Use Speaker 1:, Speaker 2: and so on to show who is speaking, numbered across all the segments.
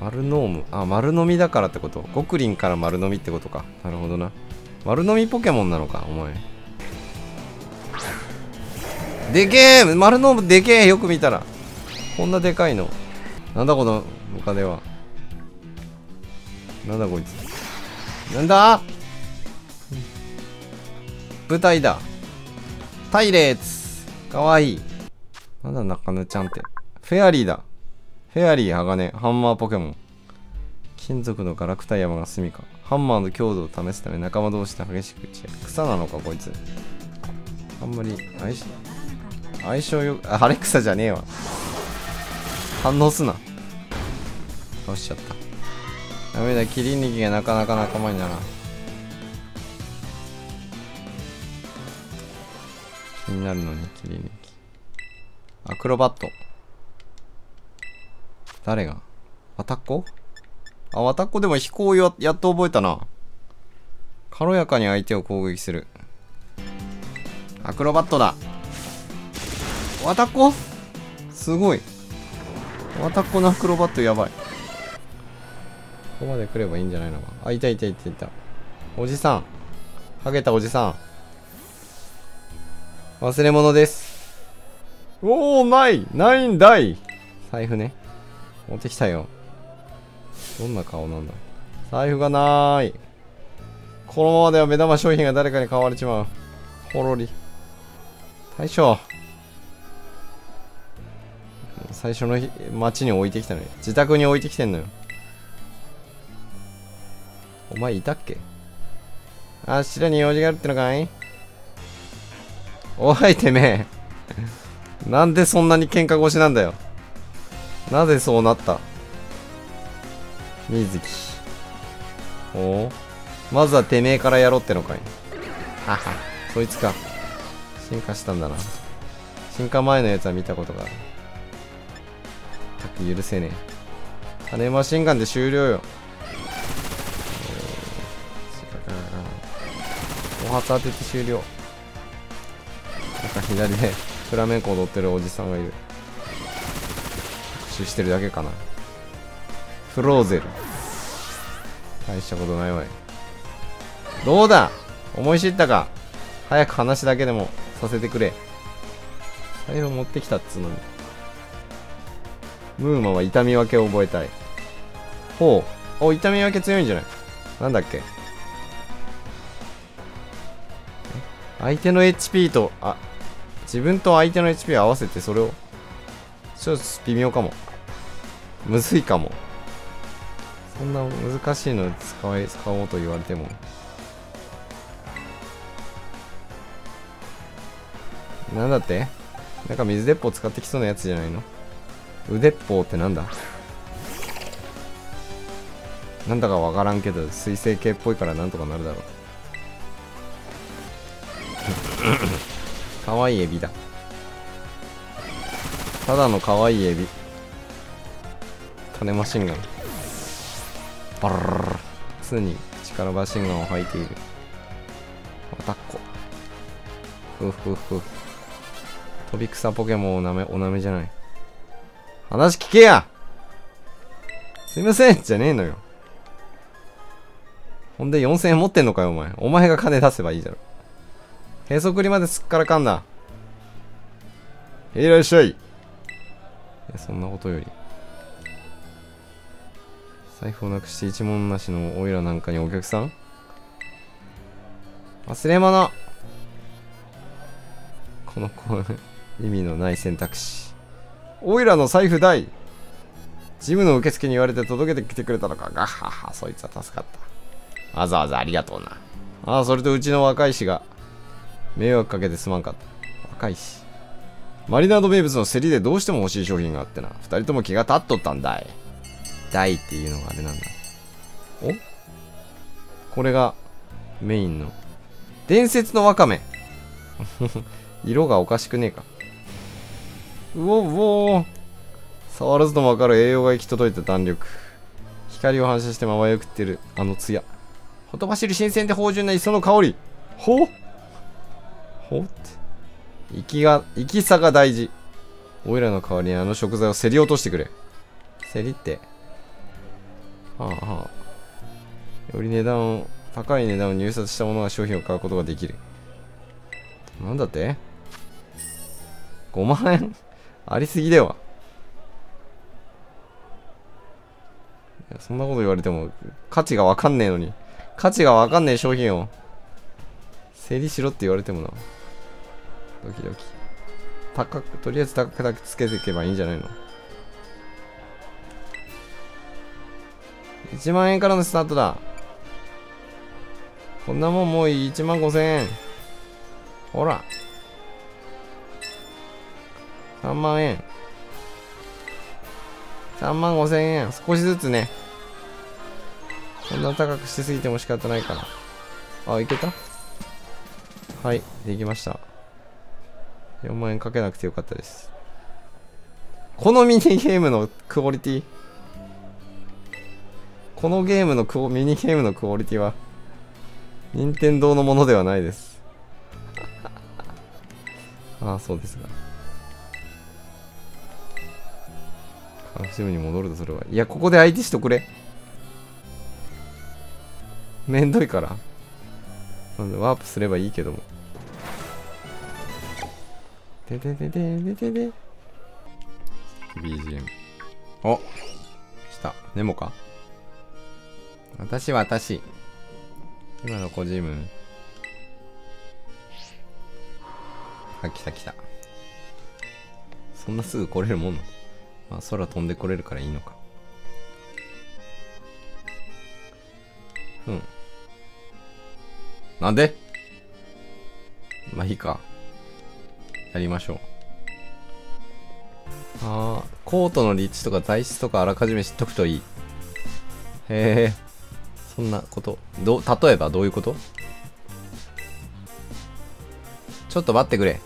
Speaker 1: 丸ノームあ丸飲みだからってこと？ゴクリンから丸飲みってことか。なるほどな。丸飲みポケモンなのかお前。でけえ！丸ノームでけえ！よく見たら。こんなでかいの。なんだこのムカデは。なんだこいつ。なんだ？舞台だ。イレーツ。かわいい。なんだ中野ちゃんって。フェアリーだ。フェアリー鋼ハンマーポケモン。金属のガラクタ山が住みか。ハンマーの強度を試すため仲間同士で激しく打ち合う。草なのかこいつ。あんまり相性相性よあアレクサじゃねえわ。反応すな。倒しちゃった。ダメだ。キリンリキがなかなか仲間にならん。気になるのにキリンリキアクロバット。誰が？わたっこあ、わたっこでも飛行ややっと覚えたな。軽やかに相手を攻撃する。アクロバットだ。わたっこすごい。わたっこのアクロバットやばい。ここまで来ればいいんじゃないのか。あ、いたいたいたいた。おじさん。ハゲたおじさん。忘れ物です。おー、ないないんだい財布ね。持ってきたよ。どんな顔なんだ財布がなーい。このままでは目玉商品が誰かに買われちまう。ほろり。大将。最初の街に置いてきたのよ。自宅に置いてきてんのよ。お前いたっけ？あしらに用事があるってのかい？おいてめえ。なんでそんなに喧嘩腰なんだよ。なぜそうなった？水木。おお？まずはてめえからやろうってのかい。はは、そいつか。進化したんだな。進化前のやつは見たことがある。たく許せねえ。羽マシンガンで終了よ。お初当てて終了。なんか左でフラメンコ踊ってるおじさんがいる。拍手してるだけかな。フローゼル。大したことないわい。どうだ？思い知ったか？早く話だけでもさせてくれ。財布持ってきたっつうのに。ムーマは痛み分けを覚えたい。ほう。お、痛み分け強いんじゃない？なんだっけ？相手の HP と、あ、自分と相手の HP を合わせてそれを、ちょっと微妙かも。むずいかも。そんな難しいの使い使おうと言われても。なんだって？なんか水鉄砲使ってきそうなやつじゃないの？腕っ砲ってなんだ？なんだかわからんけど水星系っぽいからなんとかなるだろう。かわいいエビだ。ただのかわいいエビ種マシンガンバラララ常に力マシンガンを吐いているわたっこふふふ飛び草ポケモンおなめおなめじゃない話聞けやすいませんじゃねえのよほんで4000円持ってんのかよお前お前が金出せばいいじゃろへそくりまですっからかんな。いらっしゃいそんなことより財布をなくして一文なしのオイラなんかにお客さん？忘れ物。この子意味のない選択肢。オイラの財布代。ジムの受付に言われて届けてきてくれたのか。ガッハハ。そいつは助かった。わざわざありがとうな。ああそれとうちの若い氏が。迷惑かけてすまんかった。若いしマリナード名物の競りでどうしても欲しい商品があってな。二人とも気が立っとったんだい。大っていうのがあれなんだ。お？これがメインの。伝説のワカメ。色がおかしくねえか。うおうお触らずともわかる栄養が行き届いた弾力。光を反射してまばゆくってるあの艶。ほとばしる新鮮で芳醇な磯の香り。ほほって。息が、息さが大事。おいらの代わりにあの食材を競り落としてくれ。競りってはあはあ。より値段を高い値段を入札したものが商品を買うことができる。なんだって？5万円？ありすぎではそんなこと言われても価値がわかんねえのに。価値がわかんねえ商品を整理しろって言われてもな。ドキドキ。高くとりあえず高くだけつけていけばいいんじゃないの？1万円からのスタートだ。こんなもんもう1万5千円。ほら。3万円。3万5千円。少しずつね。こんな高くしすぎても仕方ないから。あいけた？はいできました。4万円かけなくてよかったです。このミニゲームのクオリティ？このゲームのクオミニゲームのクオリティは任天堂のものではないです。ああそうですが。カーフジムに戻るとそれは。いやここで相手しとくれ。めんどいから。なんでワープすればいいけども。ででででででで。BGM お来た。ネモか。私は私。今のコジム。あ来た来た。そんなすぐ来れるもんの？まあ空飛んでこれるからいいのか。うん。なんで？まあいいか。やりましょう。ああコートの立地とか材質とかあらかじめ知っとくといい。へえそんなこと。ど例えばどういうこと？ちょっと待ってくれ。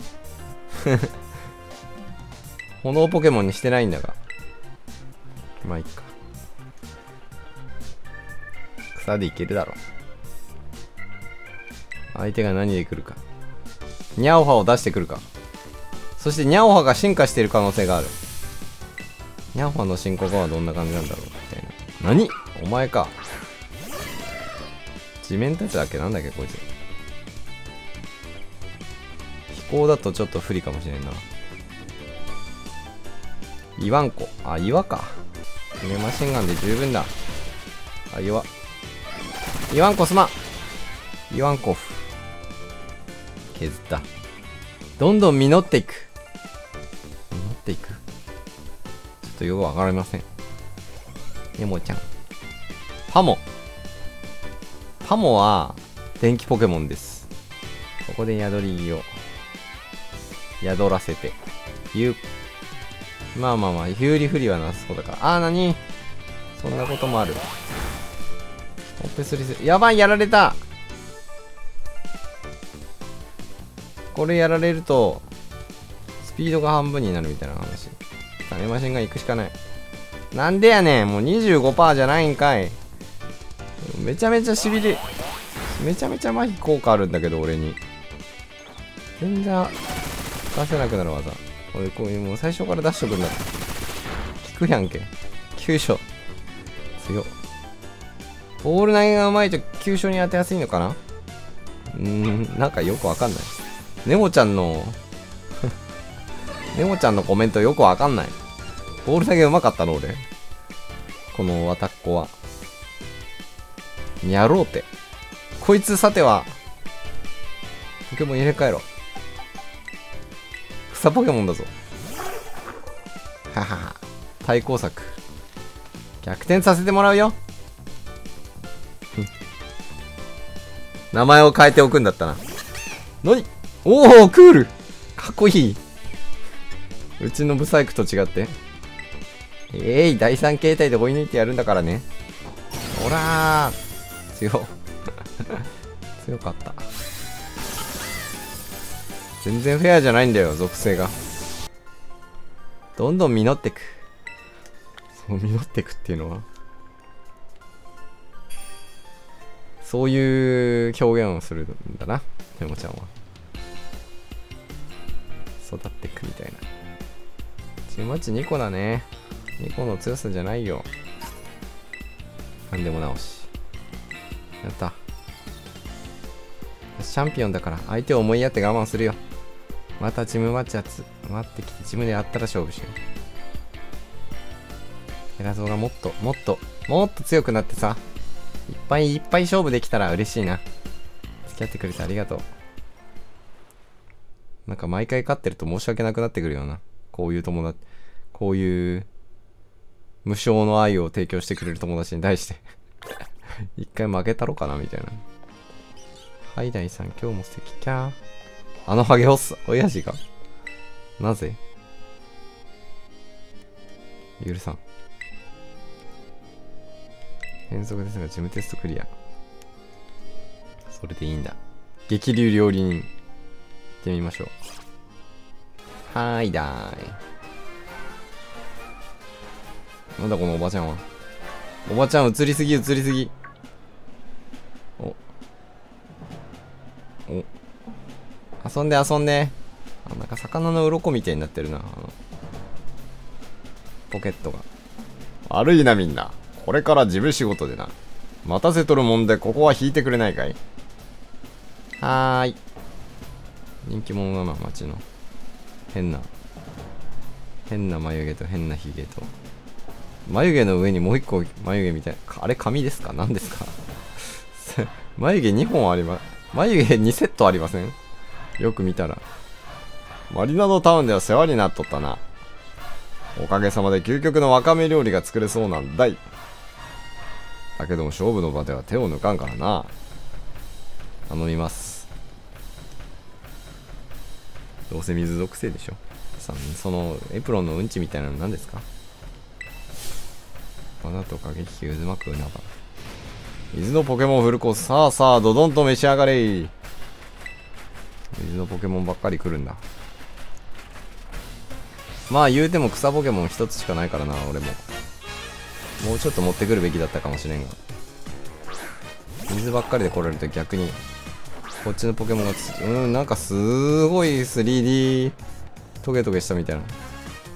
Speaker 1: 炎ポケモンにしてないんだが。まあいっか。草でいけるだろ。相手が何で来るか。ニャオハを出してくるか。そしてニャオハが進化している可能性がある。ニャオハの進化後はどんな感じなんだろう。みたいな。何？お前か。地面たちだっけなんだっけこいつ。飛行だとちょっと不利かもしれんな。岩んこ。あ岩か。メマシンガンで十分だ。あ岩。岩んこすまん。岩んこ削った。どんどん実っていく。実っていく。ちょっとよくわかりません。ネモちゃん。パモ。パモは電気ポケモンです。ここで宿りを宿らせて。ゆまあまあまあ有利不利はなさそうだから。あーなに？そんなこともある。オペスリスやばいやられた。これやられるとスピードが半分になるみたいな話。種マシンが行くしかない。なんでやねん。もう25%じゃないんかい。めちゃめちゃしびれめちゃめちゃ麻痺効果あるんだけど俺に。全然出せなくなる技。俺こういうもう最初から出しとくんだ。効くやんけ。急所。強。ボール投げがうまいと急所に当てやすいのかな？うーんなんかよくわかんない。ネモちゃんの ネモちゃんのコメントよくわかんない。ボール投げうまかったの俺。このわたっこは。やろうって。こいつさてはポケモン入れ替えろ。草ポケモンだぞ。ははは。対抗策。逆転させてもらうよ。名前を変えておくんだったな。何おおクール。かっこいい。うちのブサイクと違って。えい第三形態で追い抜いてやるんだからね。ほらー。強 強かった。全然フェアじゃないんだよ属性が。どんどん実ってく。そう実ってくっていうのは？そういう表現をするんだなメモちゃんは。育ってくみたいな。チームマッチ2個だね。2個の強さじゃないよ。かんでも直し。やった。チャンピオンだから相手を思いやって我慢するよ。またチームマッチャーつ待ってきてチームでやったら勝負しよう。偉そうがもっともっともっと強くなってさいっぱいいっぱい勝負できたら嬉しいな。付き合ってくれてありがとう。なんか毎回勝ってると申し訳なくなってくるよな。こういう友達こういう無償の愛を提供してくれる友達に対して。一回負けたろかなみたいな。ハイダイさん今日も素敵キャー。あのハゲおっさ親父が。なぜ？許さん。変則ですが事務テストクリア。それでいいんだ。激流料理人。行ってみましょう。はーいだーい。なんだこのおばちゃんは。おばちゃん映りすぎ映りすぎ。遊んで遊んで。あなんか魚の鱗みたいになってるな。ポケットが。悪いなみんな。これから事務仕事でな。待たせとるもんでここは引いてくれないかい？はーい。人気者だな街の。変な。変な眉毛と変なひげと。眉毛の上にもう一個眉毛みたいな。あれ髪ですか？何ですか？眉毛2本あります眉毛2セットありません？よく見たら。マリナドタウンでは世話になっとったな。おかげさまで究極のわかめ料理が作れそうなんだい。だけども勝負の場では手を抜かんからな。頼みます。どうせ水属性でしょ。さそのエプロンのうんちみたいなの何ですか。罠とか激渦巻く海原水のポケモンフルコースさあさあドドンと召し上がれ。水のポケモンばっかり来るんだ。まあ言うても草ポケモン一つしかないからな俺も。もうちょっと持ってくるべきだったかもしれんが。水ばっかりで来られると逆に。こっちのポケモンがつうんなんかすごい 3D トゲトゲしたみたいな。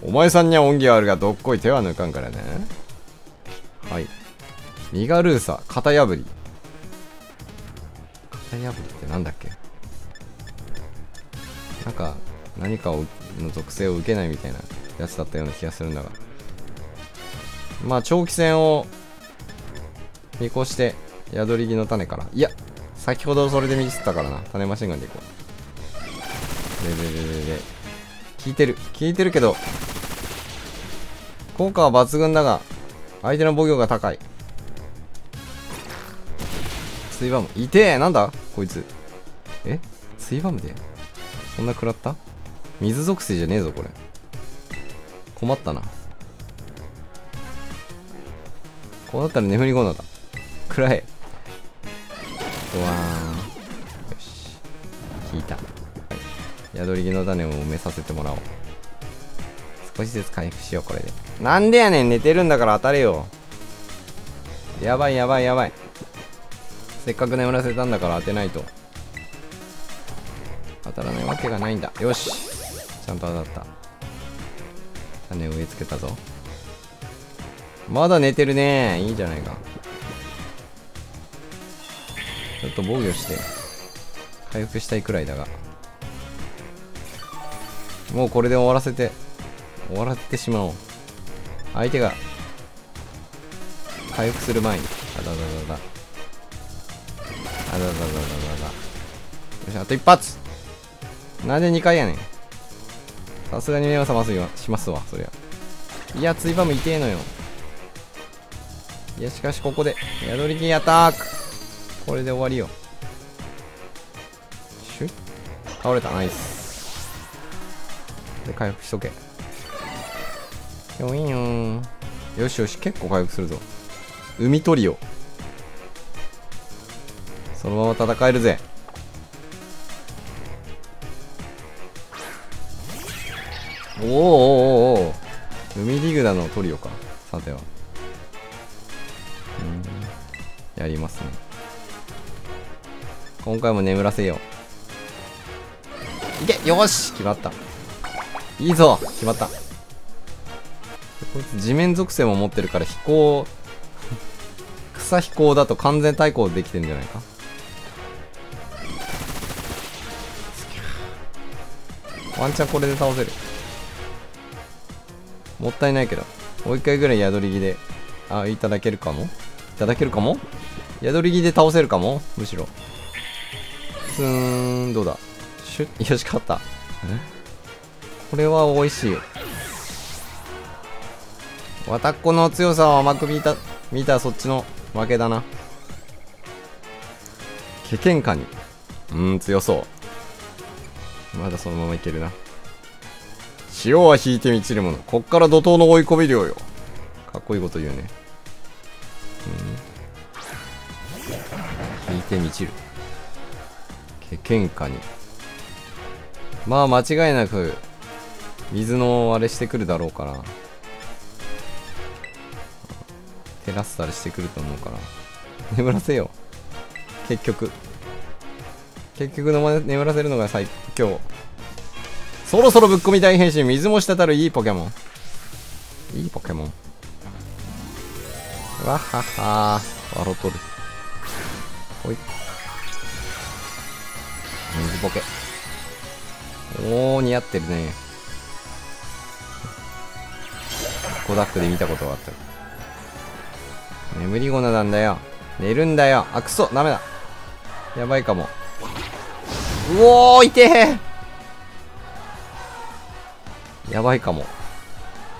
Speaker 1: お前さんには恩義はあるがどっこい手は抜かんからね。はい。ミガルーサ型破り。型破りってなんだっけ？なんか何かをの属性を受けないみたいなやつだったような気がするんだが。まあ長期戦を見越して宿り木の種から。いや先ほどそれでミスったからな。種マシンガンでいこう。ででででで。効いてる。効いてるけど効果は抜群だが相手の防御が高い。ツイバム。痛え。なんだ？こいつ。え？ツイバムで？そんな食らった？水属性じゃねえぞこれ。困ったな。こうなったら眠りゴナだくらえ。うわー。よし。引いた、はい、宿り木の種を埋めさせてもらおう。少しずつ回復しようこれで。なんでやねん。寝てるんだから当たれよ。やばいやばいやばい。せっかく眠らせたんだから当てないと。当たらないわけがないんだ。よし。ちゃんと当たった。種を植え付けたぞ。まだ寝てるね。いいじゃないか。ちょっと防御して。回復したいくらいだが。もうこれで終わらせて。終わらせてしまおう。相手が回復する前に。あだだだだあだだだだだだよしあと一発。なんで2回やねん。さすがに目を覚ますよしますわそりゃ。いやついばむ痛えのよ。いやしかしここで宿り金アタック。これで終わりよ。シュッ。倒れた。ナイス。で回復しとけ。よいよ。よしよし結構回復するぞ。海トリオそのまま戦えるぜ。おーおーおーおー。海リグダのトリオか。さては。うん。やりますね。今回も眠らせよう。いけよし！決まった。いいぞ！決まった。こいつ地面属性も持ってるから飛行 草飛行だと完全対抗できてんじゃないか？ワンチャンこれで倒せる。もったいないけどもう一回ぐらい宿り木であいただけるかも？いただけるかも？宿り木で倒せるかも？むしろ。ツーンどうだ？シュッよし勝った。これは美味しいわたっこの強さを甘く見た見たそっちの負けだな。ケケンカに。うん強そう。まだそのままいけるな。潮は引いて満ちるもの。こっから怒涛の追い込み量よ。かっこいいこと言うね。うん。引いて満ちる。ケケンカに。まあ間違いなく水のあれしてくるだろうから。テラスタルしてくると思うから。眠らせよ。結局。結局の眠らせるのが最強そろそろぶっ込み大変身水も滴るいいポケモン。いいポケモン。わははワロトルほい。水ポケ。おー似合ってるね。コダックで見たことがあった。眠りゴナなんだよ寝るんだよ。あくそダメだ。やばいかも。うおーいてー。やばいかも。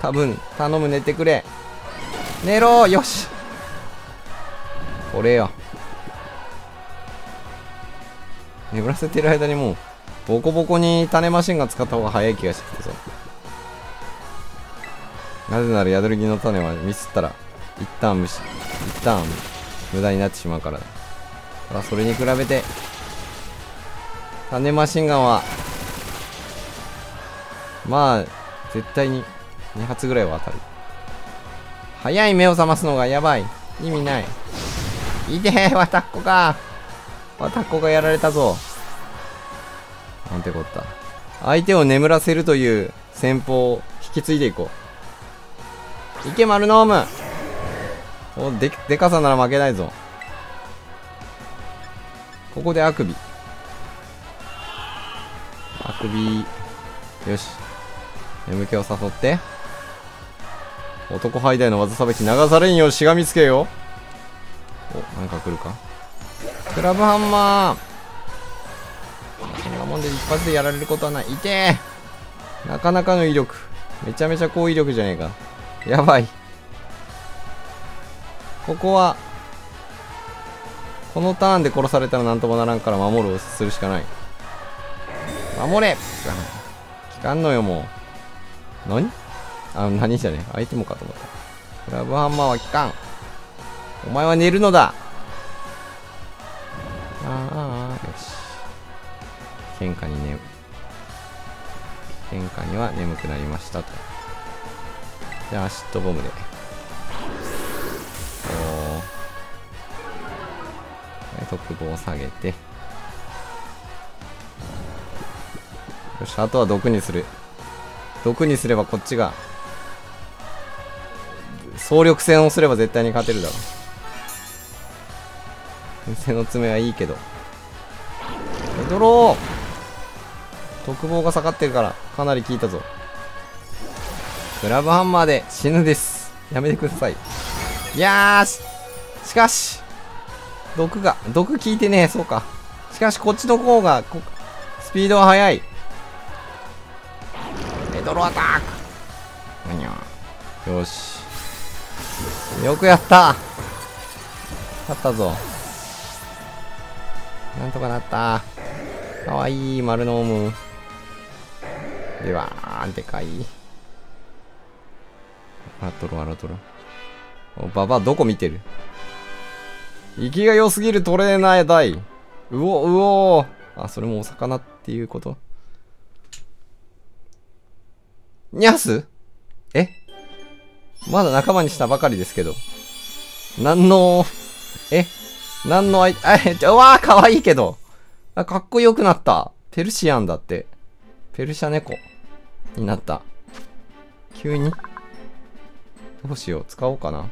Speaker 1: 多分頼む寝てくれ。寝ろよし。これよ。眠らせてる間にもうボコボコに種マシンが使った方が早い気がしてきてさなぜなら宿り木の種はミスったら一旦無視。一旦無駄になってしまうからだ。からそれに比べて種マシンガンはまあ絶対に2発ぐらいは当たる。早い目を覚ますのがやばい。意味ない。いてーわたっこか。わたっこがやられたぞ。なんてこった。相手を眠らせるという戦法を引き継いでいこう。いけ丸ノームおででかさなら負けないぞ。ここであくび。あくび。よし。眠気を誘って。男ハイダイの技さばき流されんよしがみつけよ。おなんか来るか？クラブハンマー。そんなもんで一発でやられることはない。いてーなかなかの威力。めちゃめちゃ高威力じゃねえか。やばい。ここはこのターンで殺されたらなんともならんから守るをするしかない。守れ。効かんのよもう。何？あ何じゃね？相手もかと思った。クラブハンマーは効かん。お前は寝るのだ。ああよし。喧嘩にね喧嘩には眠くなりましたと。じゃあアシッドボムで。おー。特防を下げて。よしあとは毒にする。毒にすればこっちが総力戦をすれば絶対に勝てるだろう。先生の爪はいいけど。エドロー。特防が下がってるからかなり効いたぞ。グラブハンマーで死ぬです。やめてください。いやーししかし毒が毒効いてねえ。そうか。しかしこっちの方がスピードは速い。ドロアタック。にゃよし。よくやった。勝ったぞ。なんとかなった。かわいい丸ノーム。ではーでかい。笑っとる笑っとる。おババどこ見てる？息が良すぎるトレーナーだいうおうおあそれもお魚っていうこと？ニャス？え？まだ仲間にしたばかりですけど。なんの、え？なんのあい、あ、え、うわーかわいいけど。あ、かっこよくなった。ペルシアンだって。ペルシャ猫になった。急に？どうしよう。使おうかな。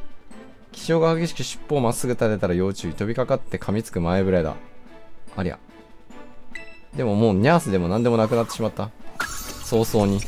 Speaker 1: 気象が激しく尻尾をまっすぐ立てたら要注意飛びかかって噛みつく前ぶれだありゃでももうニャースでも何でもなくなってしまった早々に